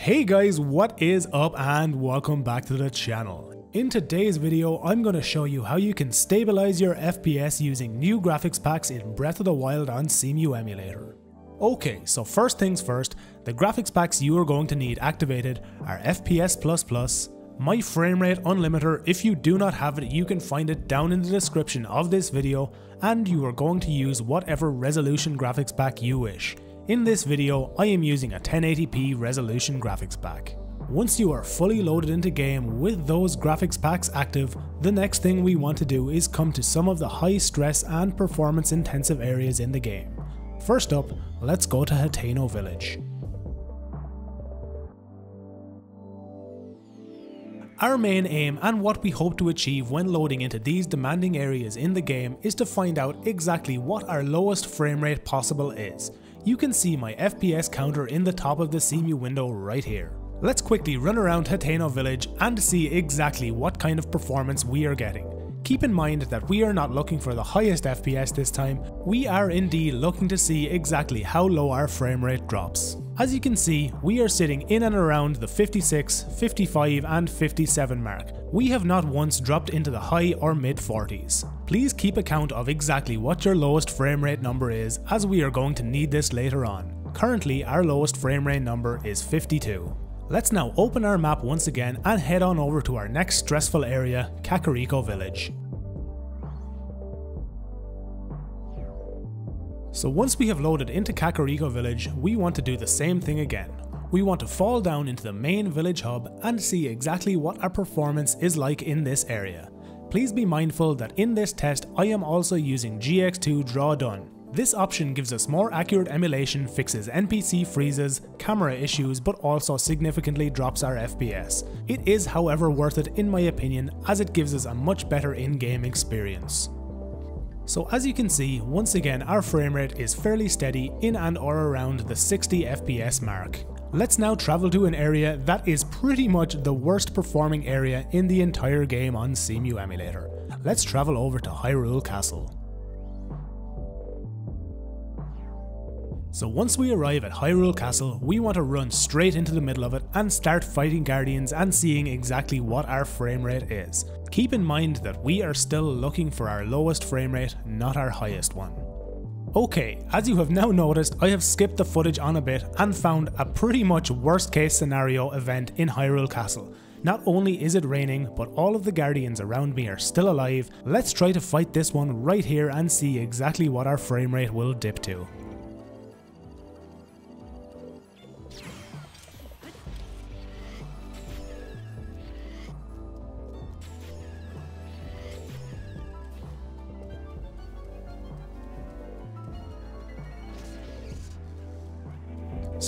Hey guys, what is up and welcome back to the channel. In today's video, I'm going to show you how you can stabilize your FPS using new graphics packs in Breath of the Wild on Cemu Emulator. Okay, so first things first, the graphics packs you are going to need activated are FPS++, My Framerate Unlimiter, if you do not have it you can find it down in the description of this video, and you are going to use whatever resolution graphics pack you wish. In this video, I am using a 1080p resolution graphics pack. Once you are fully loaded into game with those graphics packs active, the next thing we want to do is come to some of the high stress and performance intensive areas in the game. First up, let's go to Hateno Village. Our main aim and what we hope to achieve when loading into these demanding areas in the game is to find out exactly what our lowest frame rate possible is, you can see my FPS counter in the top of the Cemu window right here. Let's quickly run around Hateno village and see exactly what kind of performance we are getting. Keep in mind that we are not looking for the highest FPS this time, we are indeed looking to see exactly how low our frame rate drops. As you can see, we are sitting in and around the 56, 55 and 57 mark. We have not once dropped into the high or mid 40s. Please keep account of exactly what your lowest frame rate number is as we are going to need this later on. Currently our lowest frame rate number is 52. Let's now open our map once again and head on over to our next stressful area, Kakariko Village. So once we have loaded into Kakariko village, we want to do the same thing again. We want to fall down into the main village hub and see exactly what our performance is like in this area. Please be mindful that in this test I am also using GX2 Draw Done. This option gives us more accurate emulation, fixes NPC freezes, camera issues, but also significantly drops our FPS. It is however worth it in my opinion as it gives us a much better in-game experience. So as you can see, once again our framerate is fairly steady in and or around the 60 FPS mark. Let's now travel to an area that is pretty much the worst performing area in the entire game on Cemu emulator. Let's travel over to Hyrule Castle. So once we arrive at Hyrule Castle, we want to run straight into the middle of it and start fighting guardians and seeing exactly what our frame rate is. Keep in mind that we are still looking for our lowest frame rate, not our highest one. Okay, as you have now noticed, I have skipped the footage on a bit and found a pretty much worst case scenario event in Hyrule Castle. Not only is it raining, but all of the guardians around me are still alive. Let's try to fight this one right here and see exactly what our frame rate will dip to.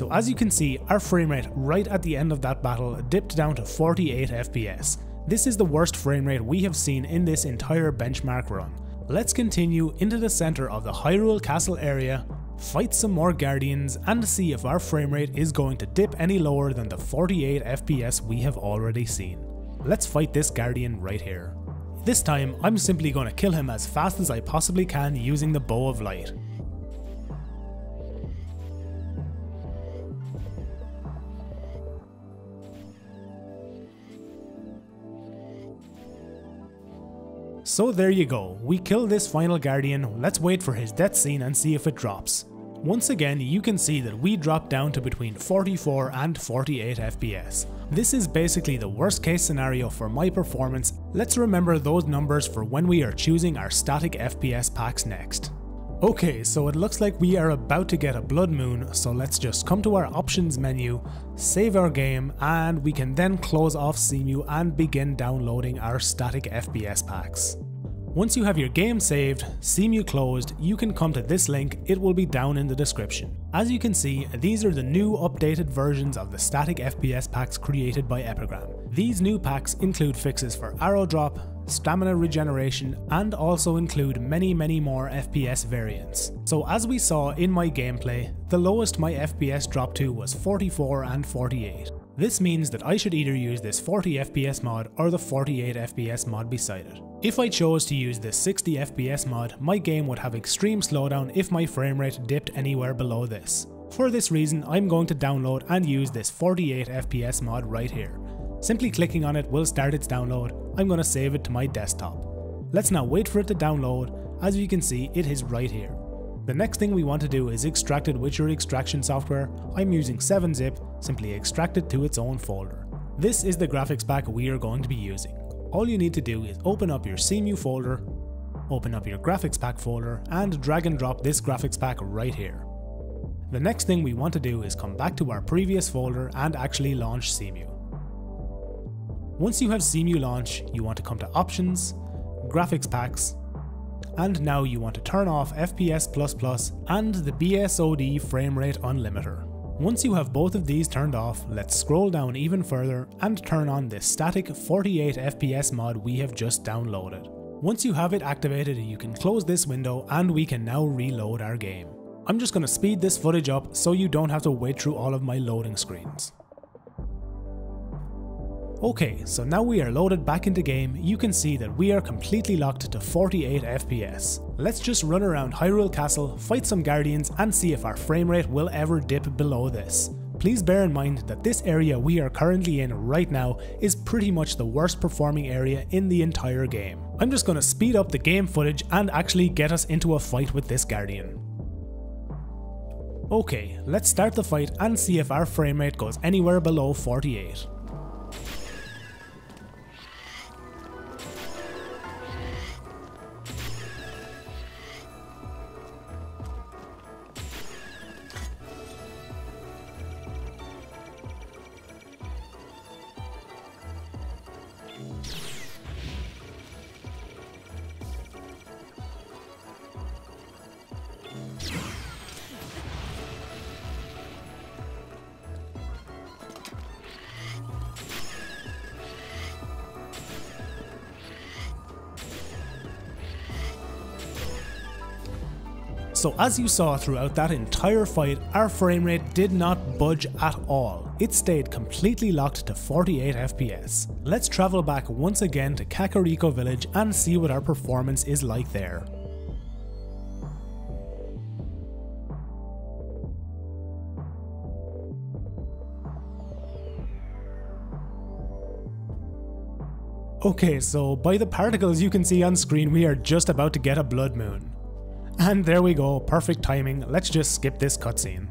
So as you can see, our frame rate right at the end of that battle dipped down to 48 FPS. This is the worst frame rate we have seen in this entire benchmark run. Let's continue into the centre of the Hyrule Castle area, fight some more guardians and see if our frame rate is going to dip any lower than the 48 FPS we have already seen. Let's fight this guardian right here. This time, I'm simply going to kill him as fast as I possibly can using the Bow of Light. So there you go, we kill this final guardian, let's wait for his death scene and see if it drops. Once again, you can see that we drop down to between 44 and 48 FPS. This is basically the worst case scenario for my performance, let's remember those numbers for when we are choosing our static FPS packs next. Okay, so it looks like we are about to get a blood moon, so let's just come to our options menu, save our game, and we can then close off Cemu and begin downloading our static FPS packs. Once you have your game saved, Cemu closed, you can come to this link, it will be down in the description. As you can see, these are the new updated versions of the static FPS packs created by Epigram. These new packs include fixes for arrow drop, stamina regeneration, and also include many many more FPS variants. So as we saw in my gameplay, the lowest my FPS dropped to was 44 and 48. This means that I should either use this 40 FPS mod or the 48 FPS mod beside it. If I chose to use this 60 FPS mod, my game would have extreme slowdown if my frame rate dipped anywhere below this. For this reason, I'm going to download and use this 48 FPS mod right here. Simply clicking on it will start its download. I'm going to save it to my desktop. Let's now wait for it to download. As you can see, it is right here. The next thing we want to do is extract it with your extraction software. I'm using 7-zip, simply extract it to its own folder. This is the graphics pack we are going to be using. All you need to do is open up your CEMU folder, open up your graphics pack folder, and drag and drop this graphics pack right here. The next thing we want to do is come back to our previous folder and actually launch CEMU. Once you have CEMU launch, you want to come to Options, Graphics Packs, and now you want to turn off FPS++ and the BSOD framerate unlimiter. Once you have both of these turned off, let's scroll down even further and turn on this static 48 FPS mod we have just downloaded. Once you have it activated, you can close this window and we can now reload our game. I'm just going to speed this footage up so you don't have to wait through all of my loading screens. Okay, so now we are loaded back into game, you can see that we are completely locked to 48 FPS. Let's just run around Hyrule Castle, fight some guardians and see if our framerate will ever dip below this. Please bear in mind that this area we are currently in right now is pretty much the worst performing area in the entire game. I'm just going to speed up the game footage and actually get us into a fight with this guardian. Okay, let's start the fight and see if our framerate goes anywhere below 48. So as you saw throughout that entire fight, our framerate did not budge at all. It stayed completely locked to 48 FPS. Let's travel back once again to Kakariko Village and see what our performance is like there. Okay, so by the particles you can see on screen we are just about to get a blood moon. And there we go, perfect timing, let's just skip this cutscene.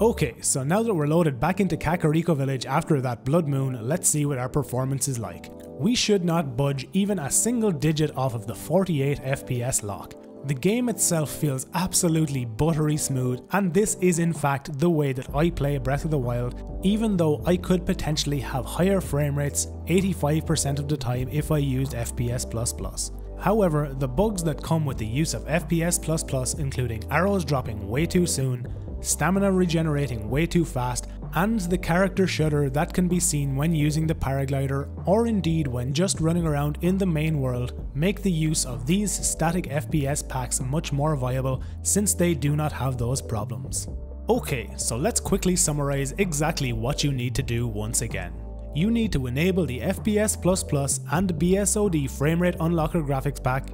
Okay, so now that we're loaded back into Kakariko Village after that blood moon, let's see what our performance is like. We should not budge even a single digit off of the 48 FPS lock. The game itself feels absolutely buttery smooth and this is in fact the way that I play Breath of the Wild even though I could potentially have higher frame rates 85% of the time if I used FPS++. However, the bugs that come with the use of FPS++ including arrows dropping way too soon, stamina regenerating way too fast, and the character shudder that can be seen when using the paraglider or indeed when just running around in the main world make the use of these static FPS packs much more viable since they do not have those problems. Okay, so let's quickly summarize exactly what you need to do once again you need to enable the FPS++ and BSOD framerate unlocker graphics pack,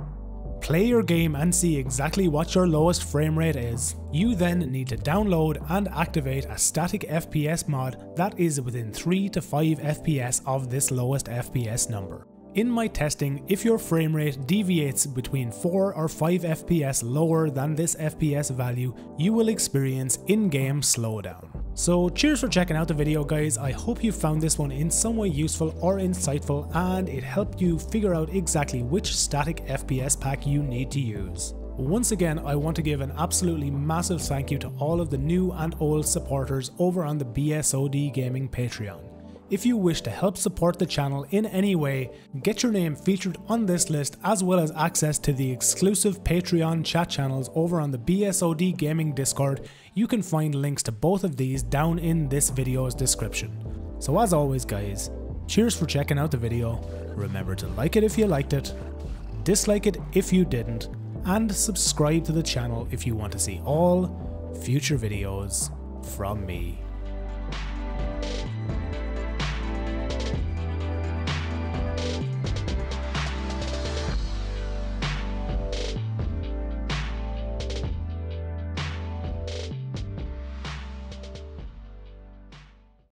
play your game and see exactly what your lowest framerate is. You then need to download and activate a static FPS mod that is within 3 to 5 FPS of this lowest FPS number. In my testing, if your frame rate deviates between 4 or 5 FPS lower than this FPS value, you will experience in-game slowdown. So cheers for checking out the video guys, I hope you found this one in some way useful or insightful and it helped you figure out exactly which static FPS pack you need to use. Once again, I want to give an absolutely massive thank you to all of the new and old supporters over on the BSOD Gaming Patreon. If you wish to help support the channel in any way, get your name featured on this list as well as access to the exclusive Patreon chat channels over on the BSOD Gaming Discord, you can find links to both of these down in this video's description. So as always guys, cheers for checking out the video, remember to like it if you liked it, dislike it if you didn't, and subscribe to the channel if you want to see all future videos from me.